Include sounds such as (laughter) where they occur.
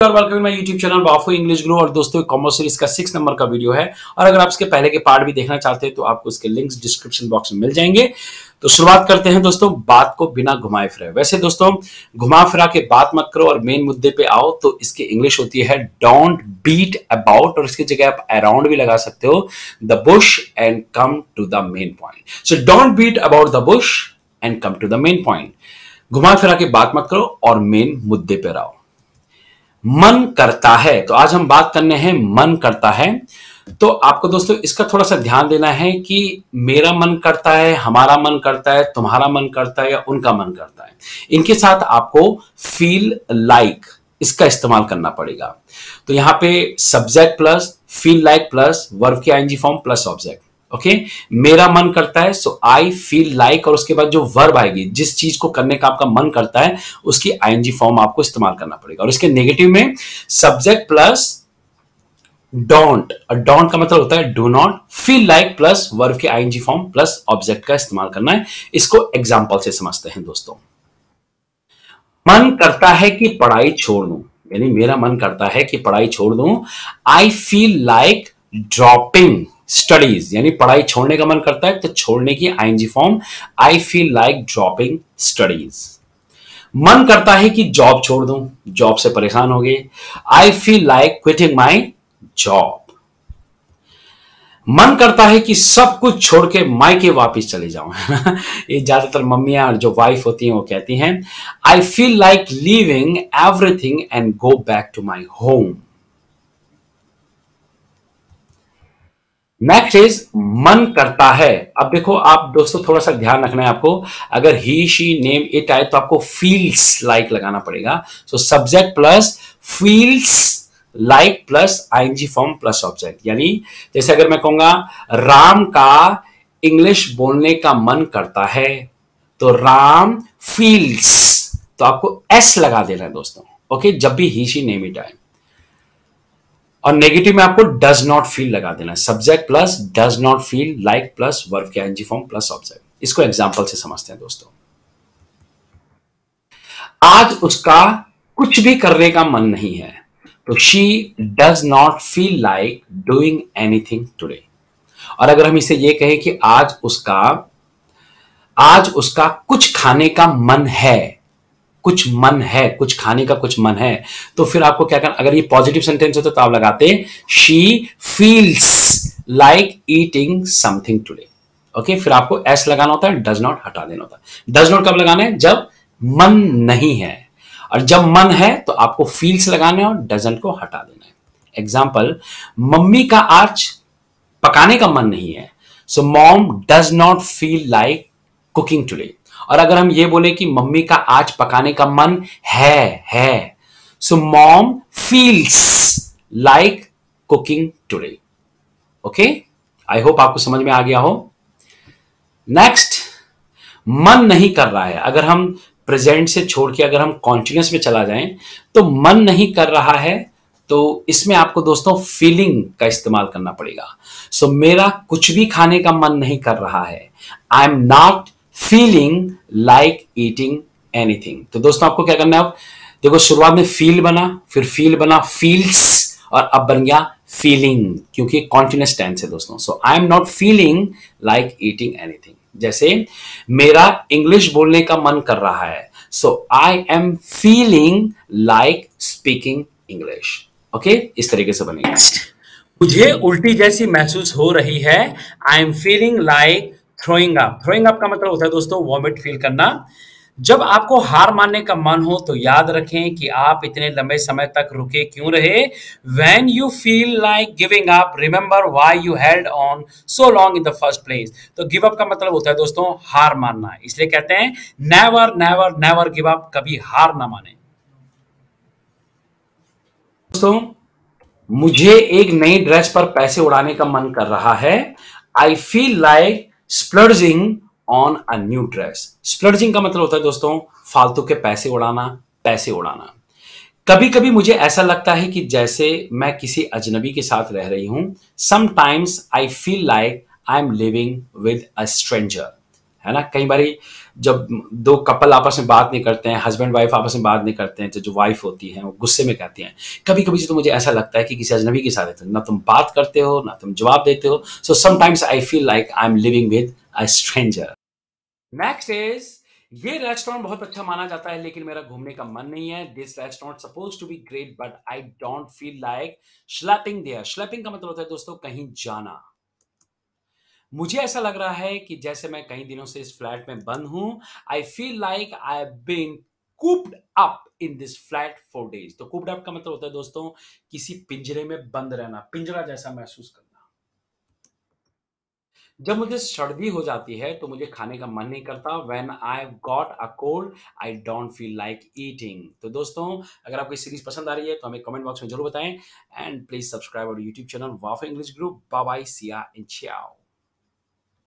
Welcome my channel बाफो English grow और दोस्तों कॉमर्स सीरीज़ का सिक्स नंबर का वीडियो है। और अगर आप इसके पहले के पार्ट भी देखना चाहते हैं तो आपको इसके लिंक्स डिस्क्रिप्शन बॉक्स में मिल जाएँगे। तो शुरुआत करते हैं दोस्तों, बात को बिना घुमाए फिरे वैसे दोस्तों, घुमा फिरा के बात मत करो और मेन मुद्दे पे आओ तो इसकी इंग्लिश होती है डोंट बीट अबाउट और इसकी जगह आप अराउंड भी लगा सकते हो the bush and come to the main point so don't beat about the bush and come to the main point घुमा फिरा के बात मत करो और मेन मुद्दे पे आओ मन करता है। तो आज हम बात करने हैं मन करता है। तो आपको दोस्तों, इसका थोड़ा सा ध्यान देना है कि मेरा मन करता है, हमारा मन करता है, तुम्हारा मन करता है या उनका मन करता है। इनके साथ आपको फील लाइक like इसका इस्तेमाल करना पड़ेगा। तो यहाँ पे subject plus feel like plus verb की ING form plus object okay? मेरा मन करता है सो आई फील लाइक और उसके बाद जो वर्ब आएगी, जिस चीज़ को करने का आपका मन करता है, उसकी आईएनजी फॉर्म आपको इस्तेमाल करना पड़ेगा। और इसके नेगेटिव में सब्जेक्ट प्लस डोंट डोंट का मतलब होता है do not feel like plus verb की आईएनजी फॉर्म प्लस ऑब्जेक्ट का इस्तेमाल करना है। इसको एग्ज़ाम्पल से समझते हैं दोस्तों। मन करता है कि पढ़ाई छोड़ दूँ। यानी मेरा मन करता है कि पढ़ाई छोड़ दू। I feel like dropping studies यानी पढ़ाई छोड़ने का मन करता है तो छोड़ने की ING form I feel like dropping studies मन करता है कि जॉब छोड़ दूँ जॉब से परेशान हो गए। I feel like quitting my job मन करता है कि सब कुछ छोड़ के मायके वापिस चले जाऊँ (laughs) ये ज़्यादातर मम्मियाँ और जो वाइफ होती हैं, वो कहती हैं I feel like living everything and go back to my home next is मन करता है। अब देखो, आप दोस्तों थोड़ा सा ध्यान रखना है आपको। अगर ही शी नेम इट आए तो आपको फील्स लाइक लगाना पड़ेगा। So subject plus feels like plus ING form plus object यानी, जैसे अगर मैं कहूँगा, राम का इंग्लिश बोलने का मन करता है तो राम फील्स तो आपको एस लगा देना है दोस्तों। ओके जब भी ही शी नेम इट आए। और नेगेटिव में आपको डज नॉट फील लगा देना है। Subject plus does not feel like plus verb के एनजी फॉर्म प्लस ऑब्जेक्ट इसको एग्ज़ाम्पल से समझते हैं दोस्तों। आज उसका कुछ भी करने का मन नहीं है तो she does not feel like doing anything today और अगर हम इसे ये कहें कि आज उसका आज उसका कुछ खाने का मन है कुछ मन है, कुछ खाने का कुछ मन है तो फिर आपको क्या करना, अगर ये पॉजिटिव सेंटेंस होता तो आप लगाते she feels like eating something today okay फिर आपको एस लगाना होता है डज नॉट हटा देना होता है। डज नॉट कब लगाना है? जब मन नहीं है। और जब मन है तो आपको फील्स लगाने और डजेंट को हटा देना है। एग्ज़ाम्पल मम्मी का आज पकाने का मन नहीं है so mom does not feel like cooking today और अगर हम ये बोले कि मम्मी का आज पकाने का मन है है so mom feels like cooking today okay I hope आपको समझ में आ गया हो। नेक्स्ट मन नहीं कर रहा है। अगर हम प्रेजेंट से छोड़ के अगर हम कॉन्टिन्यूस में चला जाएँ तो मन नहीं कर रहा है तो इसमें आपको दोस्तों फीलिंग का इस्तेमाल करना पड़ेगा। सो so, मेरा कुछ भी खाने का मन नहीं कर रहा है। I am not feeling like eating anything तो दोस्तों, आपको क्या करना है अब? देखो, शुरुआत में फील बना, फिर फील बना फील्स और अब बन गया फीलिंग क्योंकि कॉन्टिन्यूस टेंस है दोस्तों। So I am not feeling like eating anything जैसे, मेरा इंग्लिश बोलने का मन कर रहा है। So I am feeling like speaking English okay इस तरीके से बनेगा। मुझे उल्टी जैसी महसूस हो रही है। I am feeling like throwing up throwing up का मतलब होता है दोस्तों वॉमिट फील करना। जब आपको हार मानने का मन हो तो याद रखें कि आप इतने लंबे समय तक रुके क्यों रहे? When you feel like giving up remember why you held on so long in the first place तो गिव अप का मतलब होता है दोस्तों, हार मानना। इसलिए कहते हैं never never never give up कभी हार ना माने। दोस्तों, मुझे एक नई ड्रेस पर पैसे उड़ाने का मन कर रहा है। I feel like splurging on a new dress splurging का मतलब होता है दोस्तों, फालतू के पैसे उड़ाना पैसे उड़ाना। कभी कभी मुझे ऐसा लगता है कि जैसे मैं किसी अजनबी के साथ रह रही हूँ sometimes I feel like I am living with a stranger है ना? कई बार जब दो कपल आपस में बात नहीं करते हैं हस्बैंड वाइफ आपस में बात नहीं करते हैं तो जो वाइफ होती है, वो गुस्से में कहती हैं। कभी कभी तो मुझे ऐसा लगता है कि किसी अजनबी के साथ ना तुम बात करते हो, ना तुम जवाब देते हो। So sometimes I feel like I am living with a stranger next is ये रेस्टोरेंट बहुत अच्छा माना जाता है, लेकिन मेरा घूमने का मन नहीं है। This restaurant suppose to be great but I don't feel like slapping there slapping का मतलब होता है, दोस्तों, कहीं जाना। मुझे ऐसा लग रहा है कि जैसे मैं कई दिनों से इस फ्लैट में बंद हूँ I feel like I been cooped up in this flat four days तो कूप्ड अप का मतलब होता है दोस्तों, किसी पिंजरे में बंद रहना, पिंजरा जैसा महसूस करना। जब मुझे सर्दी हो जाती है तो मुझे खाने का मन नहीं करता। When I got a cold I don't feel like eating तो दोस्तों, अगर आपको सीरीज़ पसंद आ रही है तो हमें कमेंट बॉक्स में ज़रूर बताएँ। एंड प्लीज़ सब्सक्राइब और यूट्यूब चैनल वाफ इंग्लिश ग्रुप बाबाई सिया इन